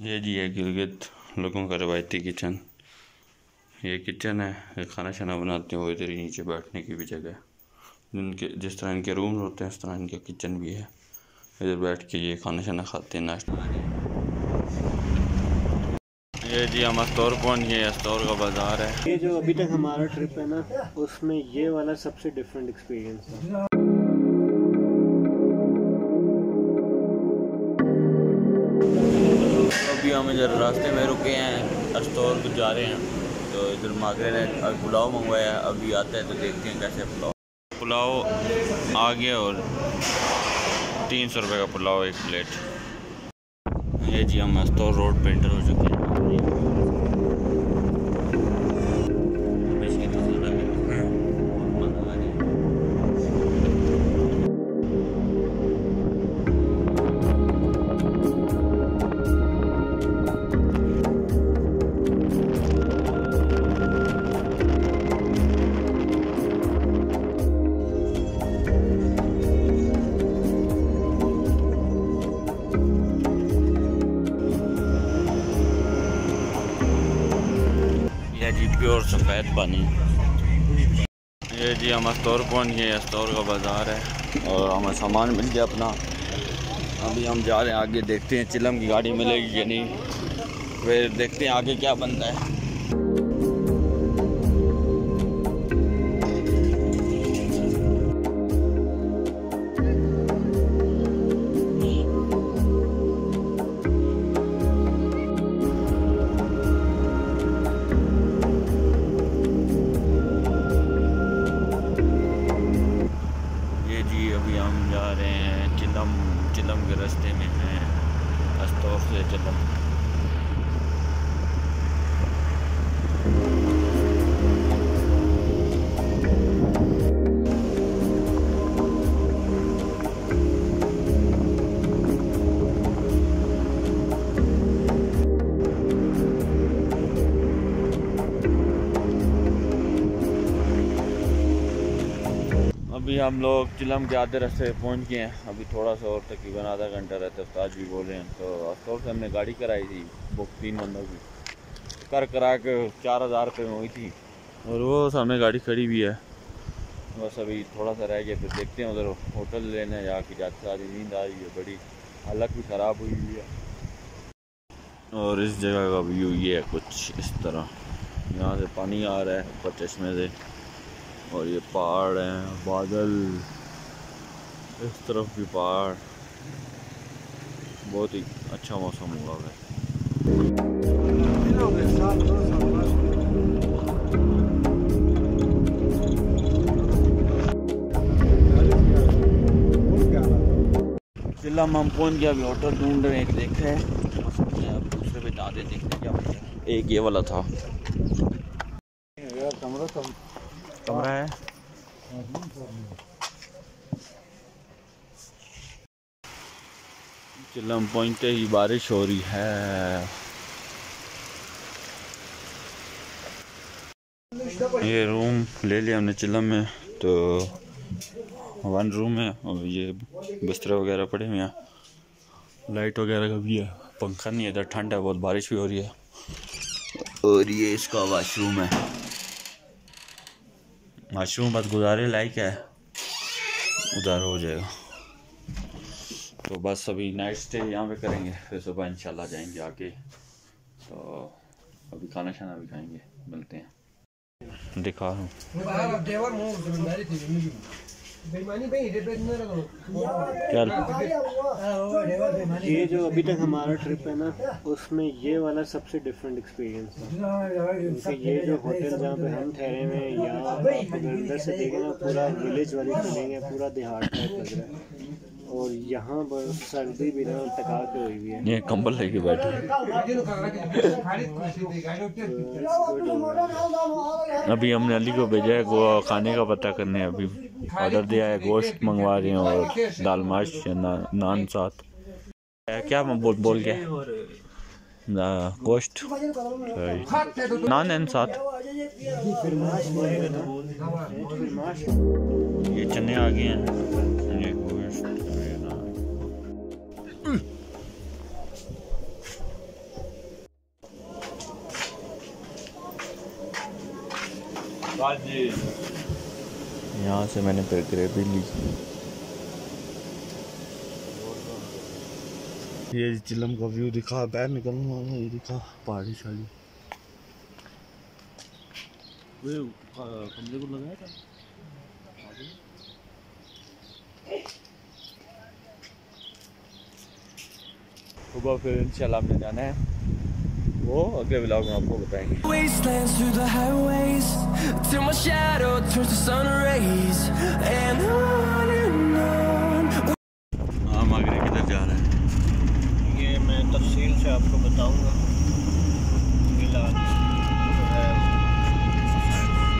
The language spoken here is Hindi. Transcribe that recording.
ये जी है गिलगित लोगों का रवायती किचन। ये किचन है, ये खाना शाना बनाते हैं इधर ही नीचे बैठने की भी जगह। जिनके, जिस तरह इनके रूम होते हैं, उस तरह इनका किचन भी है। इधर बैठ के ये खाना शाना खाते हैं, नाश्ता ये जी हम अस्तौर पहुँच गए अस्तौर का बाज़ार है। ये जो अभी तक हमारा ट्रिप है ना, उसमें ये वाला सबसे डिफरेंट एक्सपीरियंस है। हम इधर रास्ते में रुके हैं अस्टोर को जा रहे हैं तो इधर मागरे ने पुलाव मंगवाया अभी आता है तो देखते हैं कैसे पुलाव पुलाव आ गया और तीन सौ रुपये का पुलाव एक प्लेट। ये जी, हम अस्तौर रोड पेंटर हो चुके हैं। ये जी प्योर सफ़ेद पानी। ये जी हम अस्तौर पहुँच गए अस्तौर का बाज़ार है और हमें सामान मिल गया अपना। अभी हम जा रहे हैं, आगे देखते हैं चिलम की गाड़ी मिलेगी या नहीं। फिर देखते हैं आगे क्या बनता है। चिलम चिलम के रास्ते में हैं। अस्तोफ से चिलम। हम लोग चिलम के आधे रास्ते पहुँच गए हैं। अभी थोड़ा सा और तकरीबन आधा घंटा रहता है, उस्ताद भी बोल हैं। तो अफसोस से हमने गाड़ी कराई थी, बुक तीन बंदों की। कर करा के चार हज़ार रुपये में हुई थी। और वो सामने गाड़ी खड़ी भी है। बस अभी थोड़ा सा रह गया, फिर देखते हैं उधर होटल लेने जाके जाते सारी नींद आ रही है, बड़ी हालत भी ख़राब हुई हुई है। और इस जगह का व्यू ये है कुछ इस तरह। यहाँ से पानी आ रहा है, ऊपर चश्मे से। और ये पहाड़ हैं बादल। इस तरफ़ भी पहाड़। बहुत ही अच्छा मौसम हुआ है चिल्लाम हम पहुँच गया अभी होटल ढूंढ रहे हैं देख अब दूसरे पे जाते देखते क्या एक ये वाला था। कमरा है। चिल्लम पहुँचते ही बारिश हो रही है। ये रूम ले लिया हमने चिल्लम में तो वन रूम है, और ये बिस्तर वगैरह पड़े हुए हैं। लाइट वगैरह का भी है, पंखा नहीं है, इधर ठंड है, बहुत बारिश भी हो रही है। और ये इसका वाशरूम है। वाशरूम बस गुजारे लायक है। उधर हो जाएगा। तो बस अभी नाइट स्टे यहाँ पे करेंगे, फिर सुबह इंशाल्लाह जाएँगे आके। तो अभी खाना शाना भी खाएँगे, मिलते हैं। दिखा रहा हूँ। चल ये जो अभी तक हमारा ट्रिप है ना उसमें ये वाला सबसे डिफरेंट एक्सपीरियंस है क्योंकि ये जो होटल जहाँ पे हम ठहरे हुए हैं यहाँ अंदर से देखें ना पूरा विलेज वाली फीलिंग है पूरा देहात टाइप लग रहा है। और यहाँ पर सर्दी भी ना टका के हुई हुई है। ये कंबल लेके बैठे। अभी हमने अली को भेजा है गो खाने का पता करने अभी ऑर्डर दिया है गोश्त मंगवा रहे हैं और दाल माश ना, नान साथ। क्या बोल बोल के गोश्त। नान एंड साथ। ये चने आ गए हैं। यहाँ से मैंने फिर ग्रेवी ली। ये चिलम का व्यू दिखा बाहर निकलना ये दिखा पहाड़ी शाड़ी कमरे को लगाया था? सुबह फिर इंशाल्लाह हमने जाना है। वो अगले ब्लॉग में आपको बताएंगे